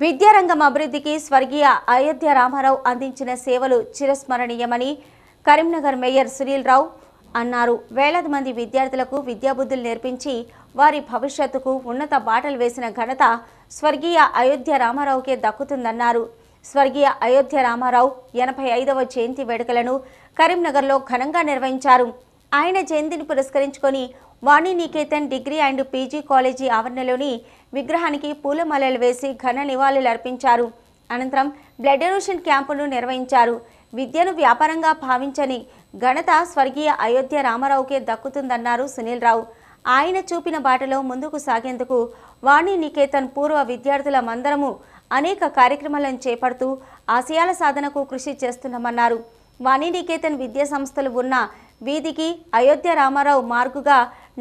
విద్యారంగం అభివృద్ధికి స్వర్గీయ అయోధ్య రామారావు అందించిన సేవలు చిరస్మరణీయమని కరీంనగర్ మేయర్ సునీల్ రావు అన్నారు. వేలాది మంది విద్యార్థులకు విద్యాబుద్ధులు నేర్పించి వారి భవిష్యత్తుకు ఉన్నత బాటలు వేసిన ఘనత స్వర్గీయ అయోధ్య రామారావుకే దక్కుతుందన్నారు. స్వర్గీయ అయోధ్య రామారావు ఎనభై ఐదవ జయంతి వేడుకలను కరీంనగర్లో ఘనంగా నిర్వహించారు. ఆయన జయంతిని పురస్కరించుకొని Vani Niketan degree and PG college ఆవరణలోని విగ్రహానికి పూలమాలలు వేసి ఘన నివాళులు అర్పించారు. అనంతరం బ్లడ్ డొనేషన్ క్యాంపును నిర్వహించారు. విద్యను వ్యాపారంగా భావించని ఘనత స్వర్గీయ అయోధ్య రామారావుకే దక్కుతుందన్నారు సునీల్ రావు. ఆయన చూపిన బాటలో ముందుకు సాగేందుకు వాణి నికేతన్ పూర్వ విద్యార్థుల మందరము అనేక కార్యక్రమాలను చేపడుతూ ఆశయాల సాధనకు కృషి చేస్తున్నామన్నారు. వాణి నికేతన్ విద్యా సంస్థలు ఉన్న వీధికి అయోధ్య రామారావు మార్గుగా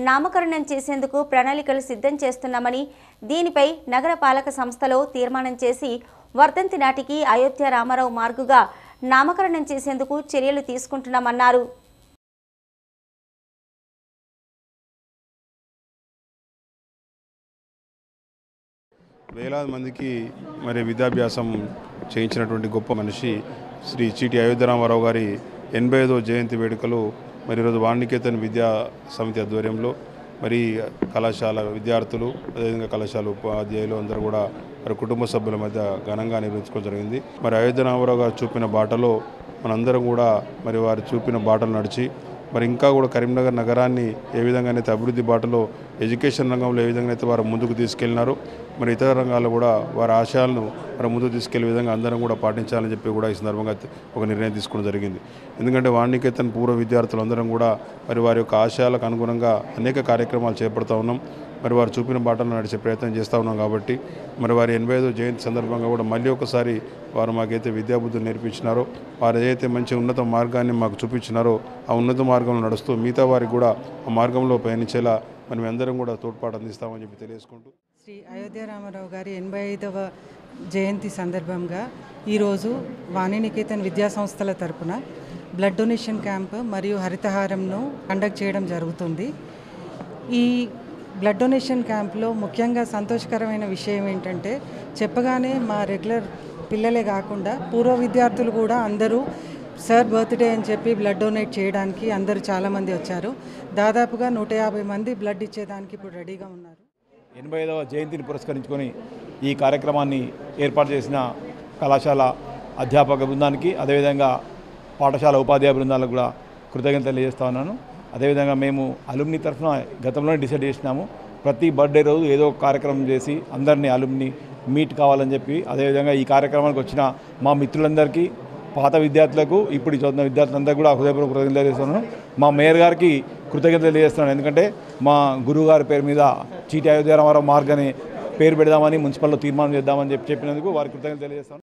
నామకరణం చేసేందుకు ప్రణాళికలు సిద్ధం చేస్తున్నామని దీనిపై నగర పాలక సంస్థలో తీర్మానం చేసి వర్ధంతి నాటికి అయోధ్య రామారావు మార్గుగా నామకరణం చేసేందుకు చర్యలు తీసుకుంటున్నామన్నారు. వేలాది మందికి మరి విద్యాభ్యాసం చేయించినటువంటి గొప్ప మనిషి శ్రీ చీటి అయోధ్యరామారావు గారి ఎనభై ఐదో జయంతి వేడుకలు మరి ఈరోజు వాణికేతన్ విద్యా సమితి ఆధ్వర్యంలో మరి కళాశాల విద్యార్థులు అదేవిధంగా కళాశాల ఉపాధ్యాయులు అందరూ కూడా మరి కుటుంబ సభ్యుల మధ్య ఘనంగా నిర్వహించుకోవడం జరిగింది. మరి అయోధ్యరామారావు గారు చూపిన బాటలో మనందరం కూడా మరి వారు చూపిన బాటలు నడిచి మరి ఇంకా కూడా కరీంనగర్ నగరాన్ని ఏ విధంగా అయితే అభివృద్ధి బాటలో ఎడ్యుకేషన్ రంగంలో ఏ విధంగా అయితే వారు ముందుకు తీసుకెళ్ళినారు మరి ఇతర రంగాల్లో కూడా వారి ఆశయాలను మరి ముందుకు తీసుకెళ్ళే విధంగా అందరం కూడా పాటించాలని చెప్పి కూడా ఈ సందర్భంగా ఒక నిర్ణయం తీసుకోవడం జరిగింది. ఎందుకంటే వాణికేతన్ పూర్వ విద్యార్థులందరం కూడా మరి వారి యొక్క ఆశయాలకు అనుగుణంగా అనేక కార్యక్రమాలు చేపడుతూ ఉన్నాం. మరి వారు చూపిన బాటలు నడిచే ప్రయత్నం చేస్తూ ఉన్నాం కాబట్టి మరి వారి ఎనభై ఐదో జయంతి సందర్భంగా కూడా మళ్ళీ ఒకసారి వారు మాకైతే విద్యాబుద్ధులు నేర్పించినారో వారు ఏదైతే మంచి ఉన్నత మార్గాన్ని మాకు చూపించినారో ఆ ఉన్నత మార్గంలో నడుస్తూ మిగతా వారికి కూడా ఆ మార్గంలో పయనించేలా మనం అందరం కూడా తోడ్పాటు అందిస్తామని చెప్పి తెలియజేసుకుంటూ. శ్రీ అయోధ్య రామారావు గారి ఎనభై ఐదవ జయంతి సందర్భంగా ఈరోజు వాణినికేతన్ విద్యా సంస్థల తరపున బ్లడ్ డొనేషన్ క్యాంప్ మరియు హరితహారంను కండక్ట్ చేయడం జరుగుతుంది. ఈ బ్లడ్ డొనేషన్ క్యాంప్లో ముఖ్యంగా సంతోషకరమైన విషయం ఏంటంటే చెప్పగానే మా రెగ్యులర్ పిల్లలే కాకుండా పూర్వ విద్యార్థులు కూడా అందరూ సార్ బర్త్డే అని చెప్పి బ్లడ్ డొనేట్ చేయడానికి అందరూ చాలామంది వచ్చారు. దాదాపుగా నూట యాభై మంది బ్లడ్ ఇచ్చేదానికి ఇప్పుడు రెడీగా ఉన్నారు. ఎనభై ఐదవ జయంతిని పురస్కరించుకొని ఈ కార్యక్రమాన్ని ఏర్పాటు చేసిన కళాశాల అధ్యాపక బృందానికి అదేవిధంగా పాఠశాల ఉపాధ్యాయ బృందాలకు కూడా కృతజ్ఞతలు తెలియజేస్తా ఉన్నాను. అదేవిధంగా మేము అలుమ్ని తరఫున గతంలోనే డిసైడ్ చేసినాము. ప్రతి బర్త్డే రోజు ఏదో ఒక కార్యక్రమం చేసి అందరినీ అలుమ్ని మీట్ కావాలని చెప్పి అదేవిధంగా ఈ కార్యక్రమానికి వచ్చిన మా మిత్రులందరికీ పాత విద్యార్థులకు ఇప్పుడు చదువుతున్న విద్యార్థులందరూ కూడా హృదయపూర్వక కృతజ్ఞతలు తెలియజేస్తున్నాను. మా మేయర్ గారికి కృతజ్ఞతలు తెలియజేస్తున్నాను. ఎందుకంటే మా గురువు గారి పేరు మీద చీటి అయోధ్య రామారావు మార్గ్ అని పేరు పెడదామని మున్సిపల్లో తీర్మానం చేద్దామని చెప్పి చెప్పినందుకు వారికి కృతజ్ఞతలు తెలియజేస్తాను